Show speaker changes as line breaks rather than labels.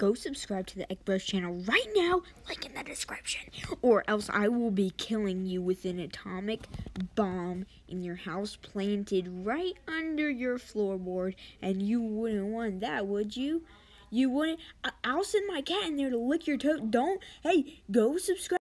go subscribe to the Egg Bros channel right now, like in the description, or else I will be killing you with an atomic bomb in your house planted right under your floorboard, and you wouldn't want that, would you? You wouldn't. I'll send my cat in there to lick your toe. Don't. Hey, go subscribe.